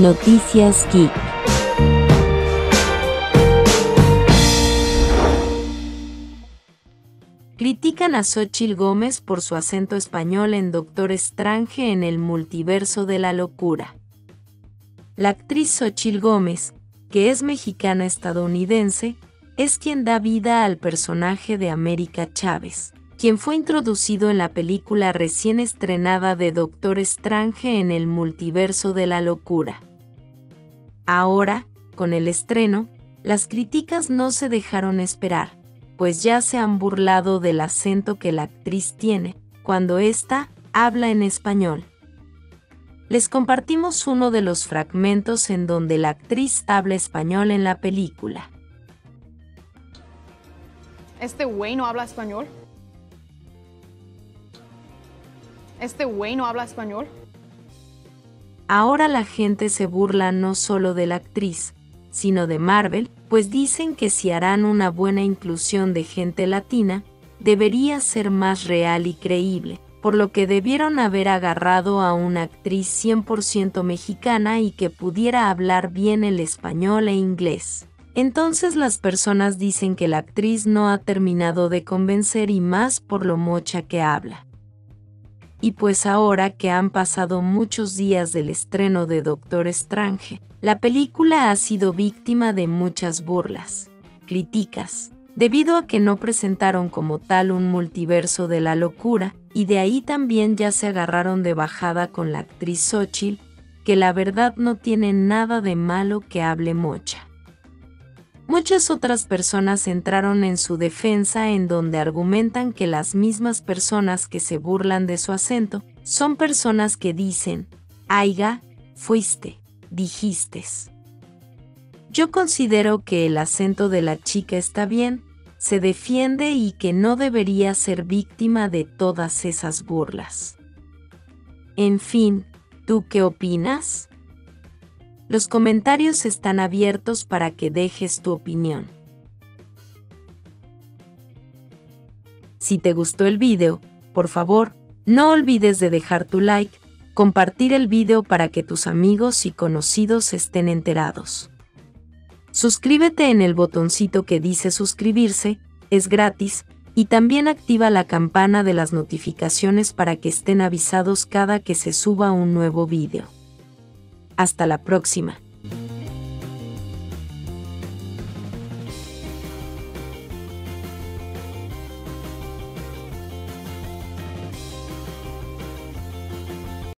Noticias Geek. Critican a Xochil Gómez por su acento español en Doctor Strange en el multiverso de la locura. La actriz Xochil Gómez, que es mexicana estadounidense, es quien da vida al personaje de América Chávez, quien fue introducido en la película recién estrenada de Doctor Strange en el multiverso de la locura. Ahora, con el estreno, las críticas no se dejaron esperar, pues ya se han burlado del acento que la actriz tiene cuando ésta habla en español. Les compartimos uno de los fragmentos en donde la actriz habla español en la película. ¿Este güey no habla español? ¿Este güey no habla español? Ahora la gente se burla no solo de la actriz, sino de Marvel, pues dicen que si harán una buena inclusión de gente latina, debería ser más real y creíble, por lo que debieron haber agarrado a una actriz 100% mexicana y que pudiera hablar bien el español e inglés. Entonces las personas dicen que la actriz no ha terminado de convencer y más por lo mocha que habla. Y pues ahora que han pasado muchos días del estreno de Doctor Strange, la película ha sido víctima de muchas burlas, críticas, debido a que no presentaron como tal un multiverso de la locura, y de ahí también ya se agarraron de bajada con la actriz Xochitl, que la verdad no tiene nada de malo que hable mocha. Muchas otras personas entraron en su defensa en donde argumentan que las mismas personas que se burlan de su acento son personas que dicen, aiga, fuiste, dijiste. Yo considero que el acento de la chica está bien, se defiende y que no debería ser víctima de todas esas burlas. En fin, ¿tú qué opinas? Los comentarios están abiertos para que dejes tu opinión. Si te gustó el video, por favor, no olvides de dejar tu like, compartir el video para que tus amigos y conocidos estén enterados. Suscríbete en el botoncito que dice suscribirse, es gratis, y también activa la campana de las notificaciones para que estén avisados cada que se suba un nuevo video. Hasta la próxima.